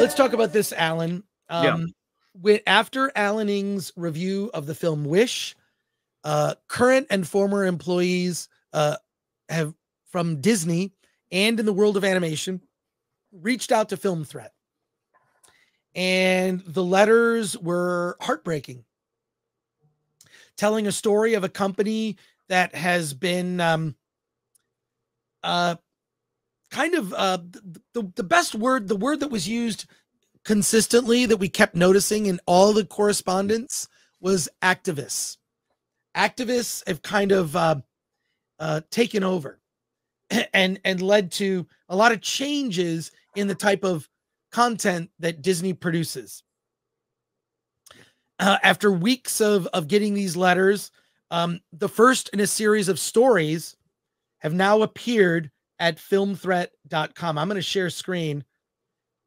let's talk about this, Alan. Um, yeah. When, after Alan Ng's review of the film Wish, uh, current and former employees uh, have from Disney and in the world of animation reached out to Film Threat. And the letters were heartbreaking, telling a story of a company that has been um, uh, kind of uh, the, the best word, the word that was used consistently that we kept noticing in all the correspondence was activists. Activists have kind of uh, uh, taken over and and led to a lot of changes in the type of content that Disney produces. Uh, after weeks of of getting these letters, um, the first in a series of stories have now appeared at filmthreat.com. I'm going to share screen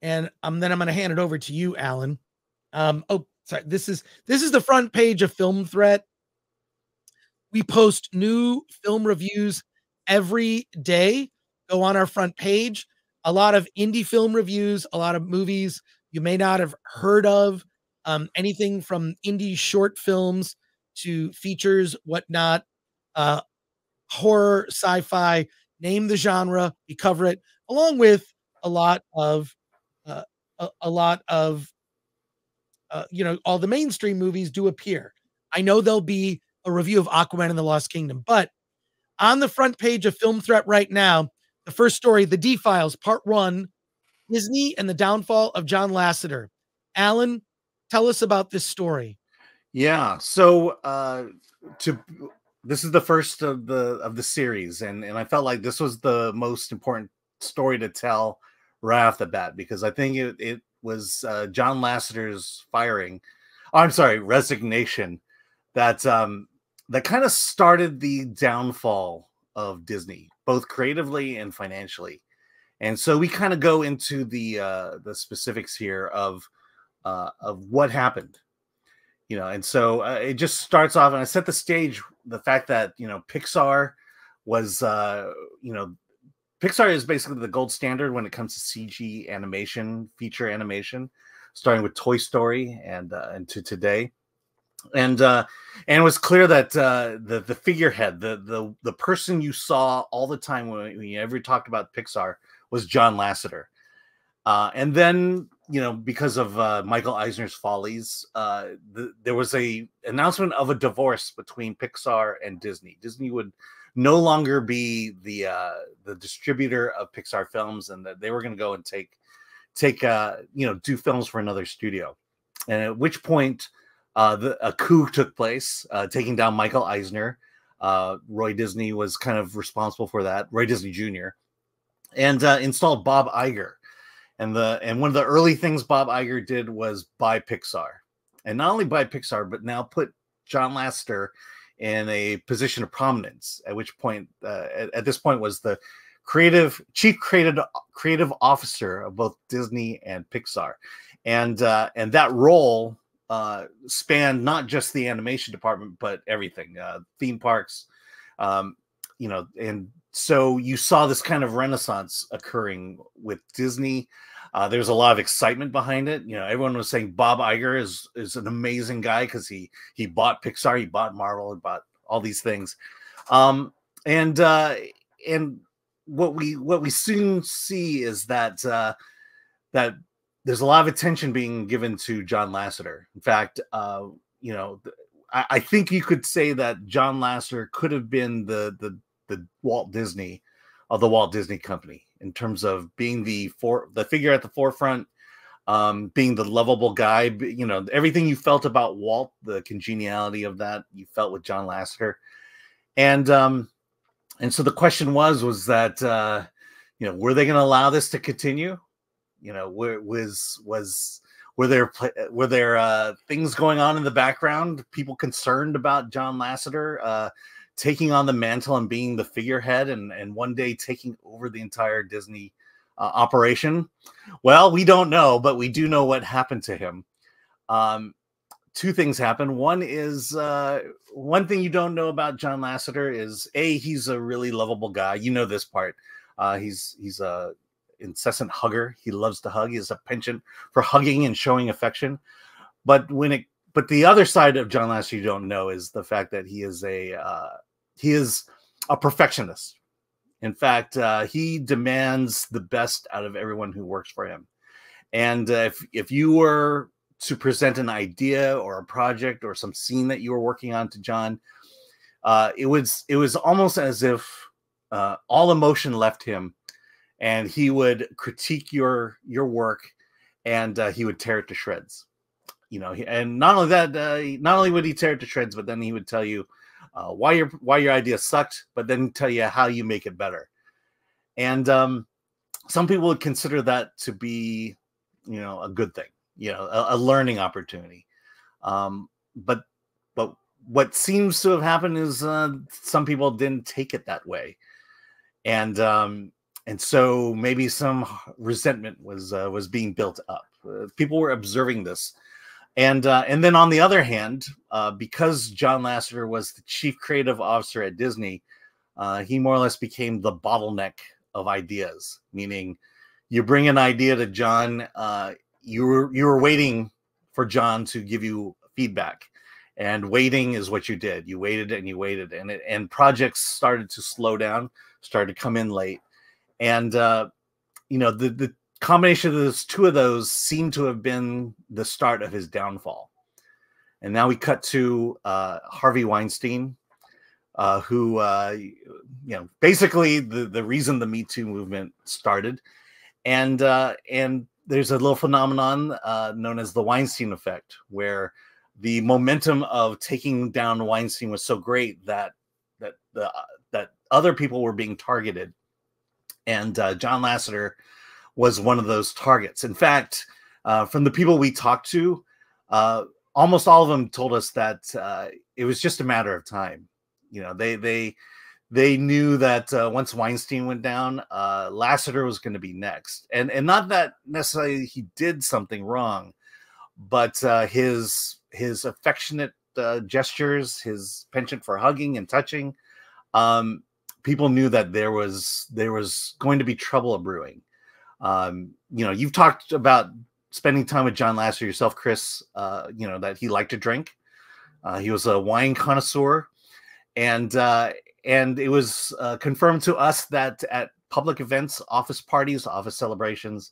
and um, then I'm going to hand it over to you, Alan. Um, oh, sorry. This is this is the front page of Film Threat. We post new film reviews every day. Go on our front page. A lot of indie film reviews, a lot of movies you may not have heard of. Um, anything from indie short films to features, whatnot, uh, horror, sci-fi, name the genre, we cover it, along with a lot of uh, a, a, lot of uh, you know all the mainstream movies do appear. I know there'll be a review of Aquaman and the Lost Kingdom, but on the front page of Film Threat right now, the first story, The D Files, Part One, Disney and the downfall of John Lasseter. Alan, tell us about this story. Yeah, so uh, to this is the first of the of the series and and i felt like this was the most important story to tell right off the bat because i think it, it was uh, john lasseter's firing oh, i'm sorry resignation that um that kind of started the downfall of disney both creatively and financially. And so we kind of go into the uh the specifics here of uh of what happened you know and so uh, it just starts off and i set the stage the fact that you know pixar was uh you know pixar is basically the gold standard when it comes to cg animation feature animation starting with toy story and uh, and to today. And uh and it was clear that uh the the figurehead the the the person you saw all the time when, when you ever talked about pixar was john lasseter. Uh and then you know, because of uh, Michael Eisner's follies, uh, the, there was a announcement of a divorce between Pixar and Disney. Disney would no longer be the uh, the distributor of Pixar films, and that they were going to go and take take uh, you know do films for another studio. And at which point, uh, the, a coup took place, uh, taking down Michael Eisner. Uh, Roy Disney was kind of responsible for that. Roy Disney Jr. and uh, installed Bob Iger and the and one of the early things Bob Iger did was buy Pixar, and not only buy Pixar, but now put John Lasseter in a position of prominence. At which point, uh, at, at, this point, was the creative chief creative creative officer of both Disney and Pixar, and uh, and that role uh, spanned not just the animation department but everything, uh, theme parks, um, you know, and so you saw this kind of renaissance occurring with Disney uh, was a lot of excitement behind it. You know, everyone was saying Bob Iger is is an amazing guy because he he bought Pixar, he bought Marvel, he bought all these things. Um, and uh, and what we what we soon see is that uh, that there's a lot of attention being given to John Lasseter. In fact, uh, you know, I, I think you could say that John Lasseter could have been the the the Walt Disney of the Walt Disney Company in terms of being the for the figure at the forefront, um, being the lovable guy. You know, everything you felt about Walt, the congeniality of that, you felt with John Lasseter, and um, and so the question was, was that uh, you know, were they going to allow this to continue? You know, where was was were there were there uh, things going on in the background? People concerned about John Lasseter. Uh, taking on the mantle and being the figurehead and, and one day taking over the entire Disney uh, operation? Well, we don't know, but we do know what happened to him. Um, two things happen. One is uh, one thing you don't know about John Lasseter is a he's a really lovable guy. You know this part. Uh, he's he's a incessant hugger. He loves to hug. He has a penchant for hugging and showing affection. But when it but the other side of John Lasseter you don't know is the fact that he is a uh, he is a perfectionist. In fact, uh, he demands the best out of everyone who works for him. And uh, if if you were to present an idea or a project or some scene that you were working on to John, uh, it was it was almost as if uh, all emotion left him, and he would critique your your work, and uh, he would tear it to shreds. You know, and not only that, uh, not only would he tear it to shreds, but then he would tell you uh, why your why your idea sucked, but then tell you how you make it better. And um, some people would consider that to be, you know, a good thing, you know, a, a learning opportunity. Um, but but what seems to have happened is uh, some people didn't take it that way, and um, and so maybe some resentment was uh, was being built up. Uh, people were observing this and uh, and then on the other hand, uh, because John Lasseter was the chief creative officer at Disney, uh, he more or less became the bottleneck of ideas. Meaning, you bring an idea to John, uh, you were you were waiting for John to give you feedback, and waiting is what you did. You waited and you waited, and it, and projects started to slow down, started to come in late, and uh, you know the the combination of those two of those seem to have been the start of his downfall. And now we cut to uh, Harvey Weinstein, uh, who, uh, you know, basically the, the reason the Me Too movement started. And, uh, and there's a little phenomenon uh, known as the Weinstein effect, where the momentum of taking down Weinstein was so great that, that, the, that other people were being targeted. And uh, John Lasseter was one of those targets. In fact, uh, from the people we talked to, uh, almost all of them told us that uh, it was just a matter of time. You know, they they they knew that uh, once Weinstein went down, uh, Lasseter was going to be next, and and not that necessarily he did something wrong, but uh, his his affectionate gestures, his penchant for hugging and touching, um, people knew that there was there was going to be trouble brewing um, you know, you've talked about spending time with John Lasseter yourself, Chris. Uh, you know that he liked to drink. Uh, he was a wine connoisseur, and uh, and it was uh, confirmed to us that at public events, office parties, office celebrations,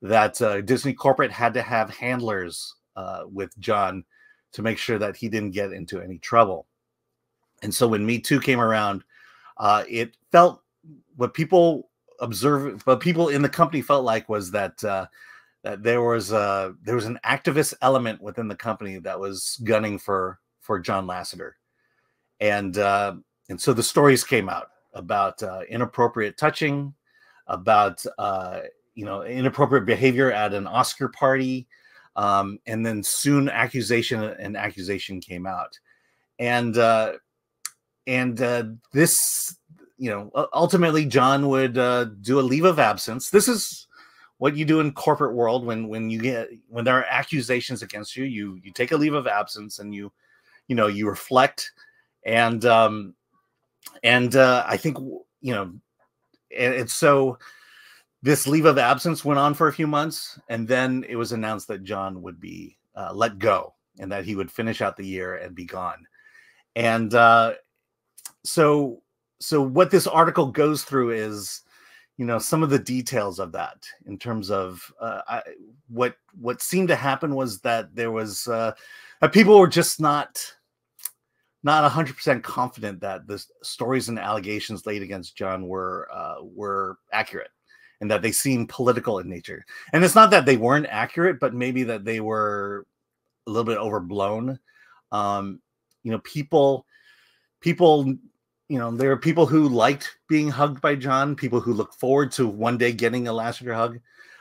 that uh, Disney corporate had to have handlers uh, with John to make sure that he didn't get into any trouble. And so when Me Too came around, it felt what people observe, but people in the company felt like was that uh, that there was a there was an activist element within the company that was gunning for for John Lasseter, and uh, and so the stories came out about uh, inappropriate touching, about uh, you know inappropriate behavior at an Oscar party, um, and then soon accusation and accusation came out, and uh, and uh, this you know, ultimately John would uh, do a leave of absence. This is what you do in corporate world when when you get when there are accusations against you. You you take a leave of absence and you you know you reflect and um and uh, I think you know and, and so this leave of absence went on for a few months and then it was announced that John would be uh, let go and that he would finish out the year and be gone. And uh, so so what this article goes through is you know some of the details of that in terms of uh, I, what what seemed to happen was that there was uh, people were just not not 100% confident that the stories and allegations laid against John were uh, were accurate and that they seemed political in nature. And it's not that they weren't accurate, but maybe that they were a little bit overblown. Um, you know, people people you know, there are people who liked being hugged by John, people who look forward to one day getting a Lasseter hug,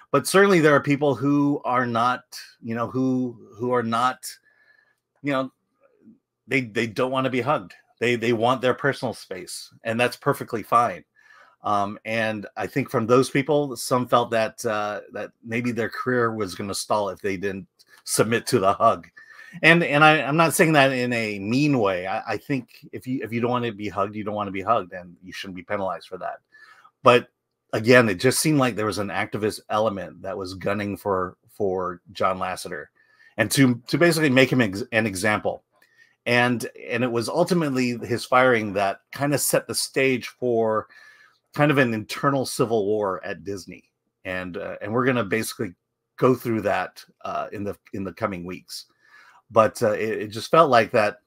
but certainly there are people who are not, you know, who who are not, you know, they they don't want to be hugged. They they want their personal space, and that's perfectly fine. Um, and I think from those people, some felt that uh, that maybe their career was going to stall if they didn't submit to the hug and and I, am not saying that in a mean way. I, I, think if you if you don't want to be hugged, you don't want to be hugged, and you shouldn't be penalized for that. But again, it just seemed like there was an activist element that was gunning for for John Lasseter, and to to basically make him ex- an example, and and it was ultimately his firing that kind of set the stage for kind of an internal civil war at Disney, and uh, and we're gonna basically go through that uh, in the in the coming weeks, but uh, it, it just felt like that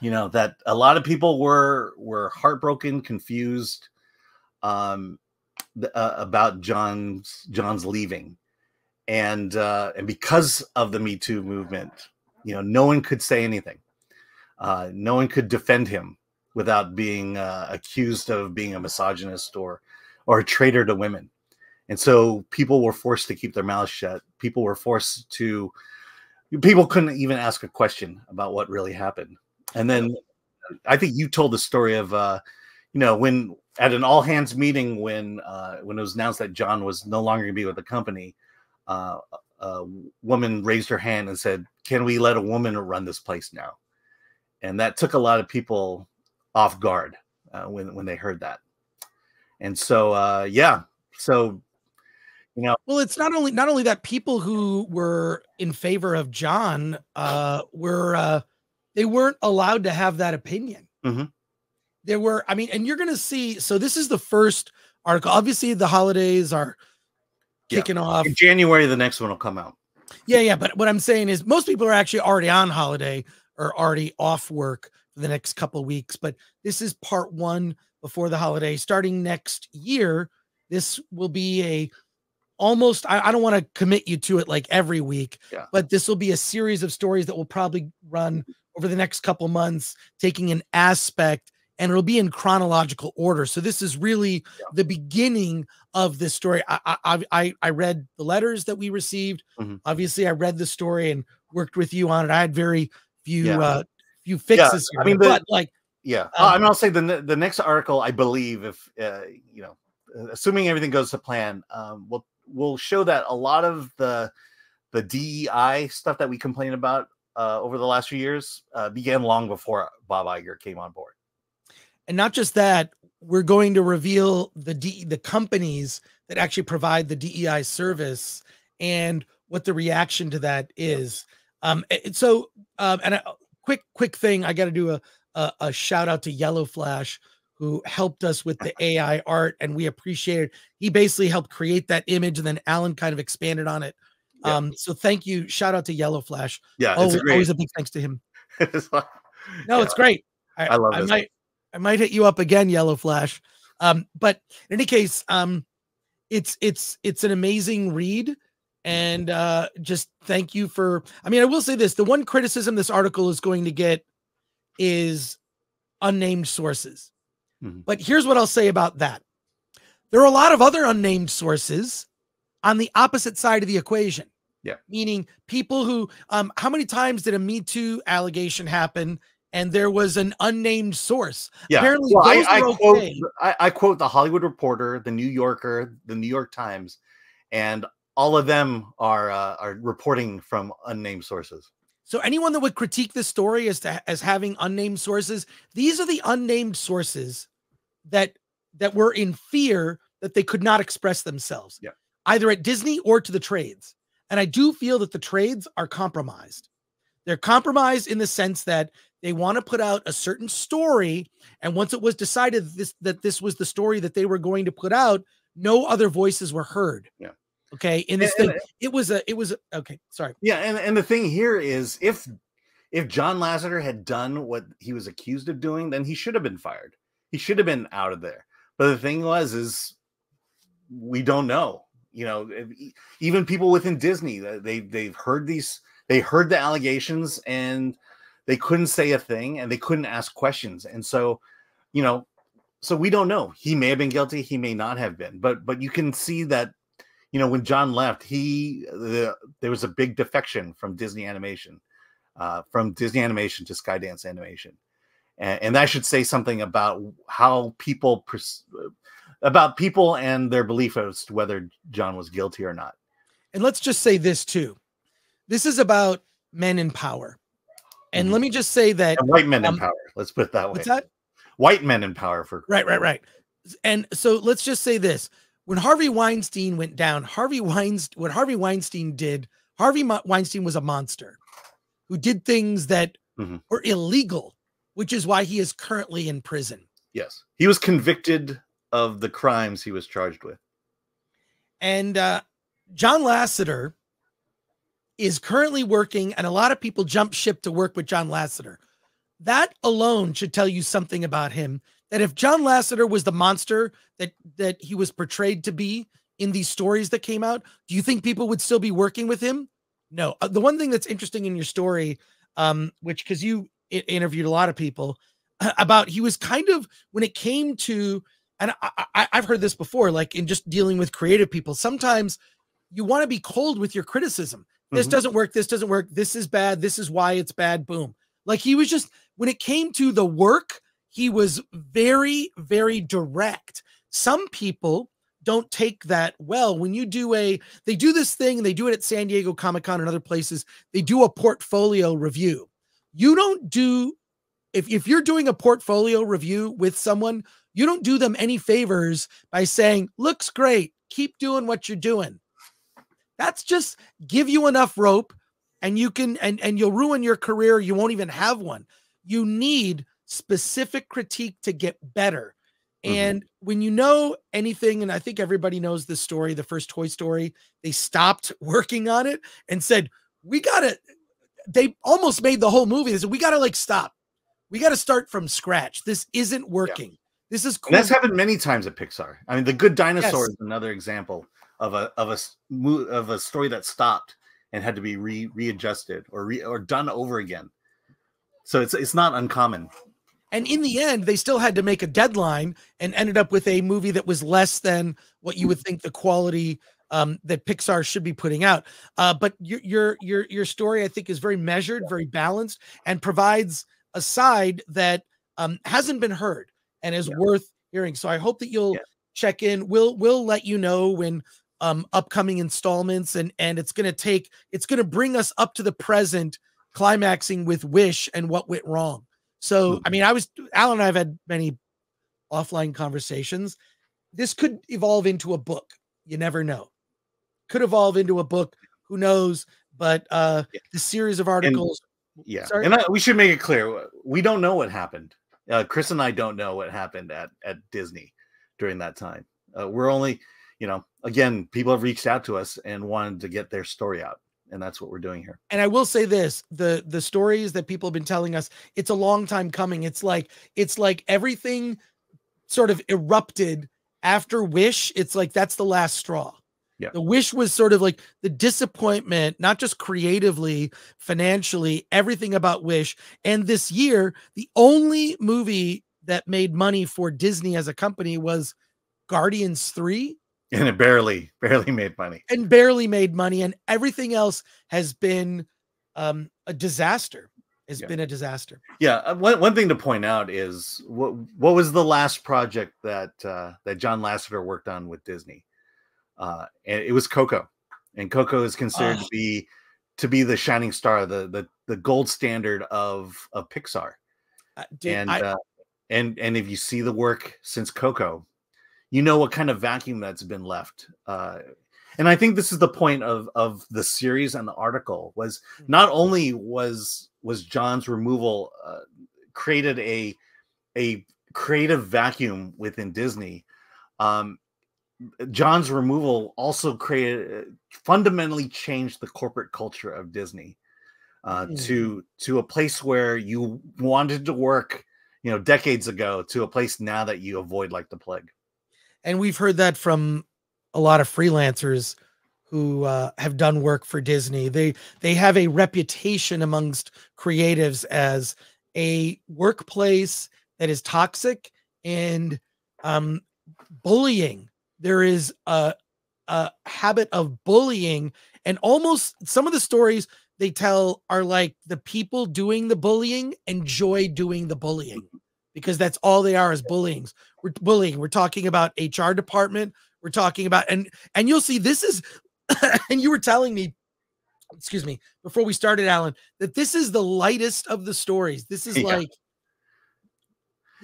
you know that a lot of people were were heartbroken confused um uh, about john's john's leaving. And uh and because of the me too movement you know no one could say anything. Uh no one could defend him without being uh, accused of being a misogynist or or a traitor to women. And so people were forced to keep their mouths shut. People were forced to people couldn't even ask a question about what really happened and then I think you told the story of uh, you know, when at an all hands meeting when uh when it was announced that John was no longer gonna be with the company, uh a woman raised her hand and said, Can we let a woman run this place now? And that took a lot of people off guard uh, when when they heard that. And so uh yeah, so you know well it's not only not only that people who were in favor of john uh were uh they weren't allowed to have that opinion. Mm-hmm. There were, I mean, and you're going to see. So this is the first article. Obviously, the holidays are kicking yeah. off. In January, the next one will come out. Yeah, yeah. But what I'm saying is, most people are actually already on holiday or already off work for the next couple of weeks. But this is part one before the holiday. Starting next year, this will be a almost I, I don't want to commit you to it like every week, yeah. but this will be a series of stories that will probably run over the next couple months, taking an aspect and it'll be in chronological order. So this is really yeah. the beginning of this story. I, I I I read the letters that we received. Mm-hmm. Obviously, I read the story and worked with you on it. I had very few yeah. uh few fixes yeah. here, I mean, the, but like yeah, um, I mean, I'll say the the next article, I believe, if uh, you know, assuming everything goes to plan, um, will will show that a lot of the the DEI stuff that we complain about uh, over the last few years uh, began long before Bob Iger came on board. And not just that, we're going to reveal the D, the companies that actually provide the DEI service and what the reaction to that is. Um, so, um, and a quick, quick thing, I got to do a, a, a shout out to Yellow Flash who helped us with the AI art, and we appreciate it. He basically helped create that image, and then Alan kind of expanded on it yeah. Um, so thank you. Shout out to Yellow Flash. Yeah, always, a, always a big thanks to him. it's like, no, yeah. it's great. I, I love. I might, I might hit you up again, Yellow Flash. Um, but in any case, um, it's it's it's an amazing read, and uh, just thank you for. I mean, I will say this: the one criticism this article is going to get is unnamed sources. Mm-hmm. But here's what I'll say about that: there are a lot of other unnamed sources on the opposite side of the equation. Yeah. Meaning people who um how many times did a Me Too allegation happen and there was an unnamed source? Yeah. Apparently well, I, I okay. quote I, I quote the Hollywood Reporter, the New Yorker, the New York Times, and all of them are uh, are reporting from unnamed sources. So anyone that would critique this story as to, as having unnamed sources, these are the unnamed sources that that were in fear that they could not express themselves. Yeah. Either at Disney or to the trades. And I do feel that the trades are compromised. They're compromised in the sense that they want to put out a certain story. And once it was decided this, that this was the story that they were going to put out, no other voices were heard. Yeah. Okay. In this and, thing, and, it was a, it was a, okay. Sorry. Yeah. And, and the thing here is if, if John Lasseter had done what he was accused of doing, then he should have been fired. He should have been out of there. But the thing was, is we don't know you know even people within disney they they've heard these they heard the allegations and they couldn't say a thing and they couldn't ask questions. And so you know so we don't know. He may have been guilty he may not have been but but you can see that you know when john left he the, there was a big defection from disney animation uh, from disney animation to skydance animation and, and that should say something about how people pers- about people and their belief as to whether John was guilty or not. And let's just say this too. This is about men in power. And mm-hmm. let me just say that and white men um, in power. Let's put it that way. What's that? White men in power for right, right, right. And so let's just say this. when Harvey Weinstein went down, Harvey Weinstein, what Harvey Weinstein did, Harvey Weinstein was a monster who did things that mm-hmm. were illegal, which is why he is currently in prison. Yes. He was convicted of the crimes he was charged with. And uh, John Lasseter is currently working, and a lot of people jump ship to work with John Lasseter. That alone should tell you something about him. That if John Lasseter was the monster that that he was portrayed to be in these stories that came out, do you think people would still be working with him? No. Uh, the one thing that's interesting in your story, um, which because you interviewed a lot of people about, he was kind of when it came to, and I, I, I've heard this before, like in just dealing with creative people, sometimes you want to be cold with your criticism. This mm-hmm. doesn't work. This doesn't work. This is bad. This is why it's bad. Boom. Like he was just, when it came to the work, he was very, very direct. Some people don't take that well. When you do a, they do this thing, they do it at San Diego Comic Con and other places, they do a portfolio review. You don't do, if, if you're doing a portfolio review with someone, you don't do them any favors by saying, looks great, keep doing what you're doing. That's just give you enough rope and you can and and you'll ruin your career, you won't even have one. You need specific critique to get better. Mm-hmm. And when you know anything, and I think everybody knows this story, the first Toy Story, they stopped working on it and said, We gotta, they almost made the whole movie. They said, We gotta like stop. We gotta start from scratch. This isn't working. Yeah. This is cool. And that's happened many times at Pixar. I mean, The Good Dinosaur yes. is another example of a of a of a story that stopped and had to be re readjusted or re, or done over again. So it's it's not uncommon. And in the end, they still had to make a deadline and ended up with a movie that was less than what you would think the quality um, that Pixar should be putting out. Uh, but your your your your story, I think, is very measured, very balanced, and provides a side that um, hasn't been heard and is yeah. worth hearing. So I hope that you'll yeah. check in. We'll we'll let you know when um, upcoming installments and and it's going to take it's going to bring us up to the present climaxing with wish and what went wrong so i mean i was alan and i've had many offline conversations this could evolve into a book you never know could evolve into a book who knows but uh yeah. the series of articles and, yeah sorry? and I, we should make it clear we don't know what happened uh, chris and i don't know what happened at at disney during that time uh, we're only you know, again, people have reached out to us and wanted to get their story out. And that's what we're doing here. And I will say this, the the stories that people have been telling us, it's a long time coming. It's like it's like everything sort of erupted after Wish. It's like that's the last straw. Yeah. The wish was sort of like the disappointment, not just creatively, financially, everything about Wish. And this year, the only movie that made money for Disney as a company was Guardians 3 and it barely barely made money and barely made money and everything else has been um a disaster has yeah. been a disaster yeah uh, one, one thing to point out is what what was the last project that uh that john lasseter worked on with disney uh and it was coco and coco is considered oh. to be to be the shining star the the, the gold standard of of pixar uh, dude, and I, uh, and and if you see the work since coco you know what kind of vacuum that's been left. Uh, and I think this is the point of of the series and the article was hmm. not only was was John's removal uh, created a a creative vacuum within Disney. Um, John's removal also created fundamentally changed the corporate culture of Disney uh, mm. to to a place where you wanted to work, you know, decades ago to a place now that you avoid like the plague and we've heard that from a lot of freelancers who uh, have done work for Disney. They they have a reputation amongst creatives as a workplace that is toxic and um, bullying. There is a, a habit of bullying, and almost some of the stories they tell are like the people doing the bullying enjoy doing the bullying because that's all they are is bullying. We're bullying. We're talking about HR department. We're talking about and and you'll see this is and you were telling me excuse me before we started alan that this is the lightest of the stories this is yeah. like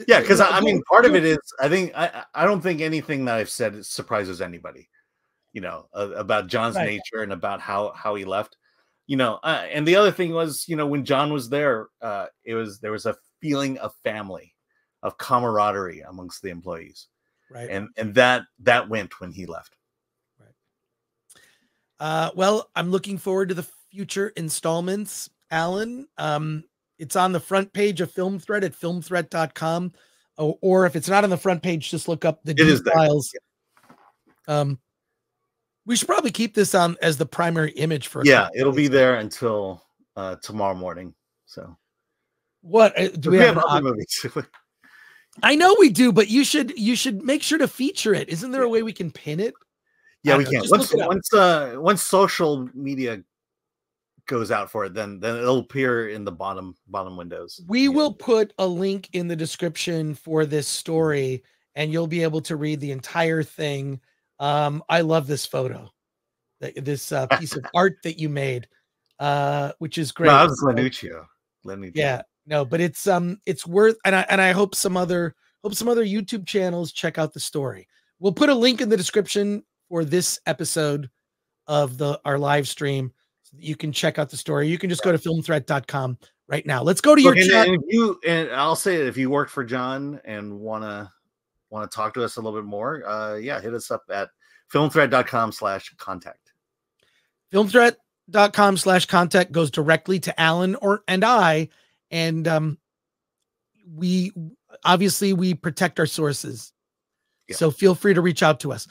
Yeah, because I, I, mean, part of it is I think I I don't think anything that I've said surprises anybody. You know uh, about John's right. nature and about how how he left. You know, uh, and the other thing was, you know, when John was there, uh, it was there was a feeling of family, of camaraderie amongst the employees, right? And and that that went when he left. Right. Uh, well, I'm looking forward to the future installments, Alan. Um, D's on the front page of Film Threat at filmthreat.com. Or, or if it's not on the front page, just look up the it files. Um, we should probably keep this on as the primary image for. Yeah, it'll be there until uh, tomorrow morning. So, what uh, do we, we have? have other movies. I know we do, but you should you should make sure to feature it. Isn't there a way we can pin it? Yeah, we can. Once once uh once social media goes out for it, then then it'll appear in the bottom bottom windows. We yeah. will put a link in the description for this story, and you'll be able to read the entire thing. Um, I love this photo, this uh, piece of art that you made, uh, which is great. No, that was Lenuccio. Lenuccio. Yeah, no, but it's um, it's worth, and I and I hope some other hope some other YouTube channels check out the story. We'll put a link in the description for this episode of the our live stream you can check out the story. You can just go to filmthreat.com right now. Let's go to Look, your and, chat. And you and I'll say it if you work for John and wanna want to talk to us a little bit more, uh yeah, hit us up at filmthreat.com slash contact. Filmthreat.com slash contact goes directly to Alan or and I. And um we obviously we protect our sources. Yeah. So feel free to reach out to us.